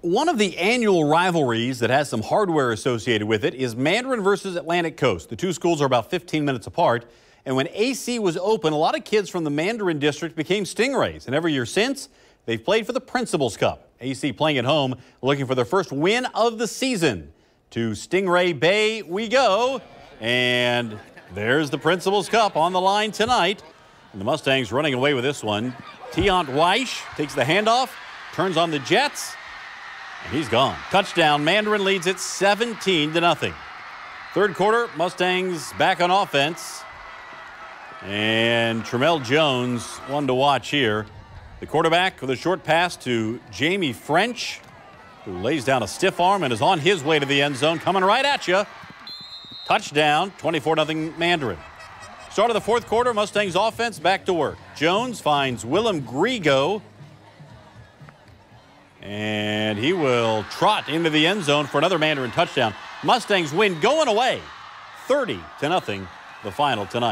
One of the annual rivalries that has some hardware associated with it is Mandarin versus Atlantic Coast. The two schools are about 15 minutes apart. And when AC was open, a lot of kids from the Mandarin district became Stingrays. And every year since, they've played for the Principals Cup. AC playing at home, looking for their first win of the season. To Stingray Bay we go. And there's the Principals Cup on the line tonight. And the Mustangs running away with this one. Tiant Weish takes the handoff, turns on the Jets, and he's gone. Touchdown. Mandarin leads it 17 to nothing. Third quarter, Mustangs back on offense. And Tremel Jones, one to watch here. The quarterback with a short pass to Jamie French, who lays down a stiff arm and is on his way to the end zone, coming right at you. Touchdown, 24 0 Mandarin. Start of the fourth quarter, Mustangs offense back to work. Jones finds Willem Grigo and he will trot into the end zone for another Mandarin touchdown. Mustangs win going away 30 to nothing the final tonight.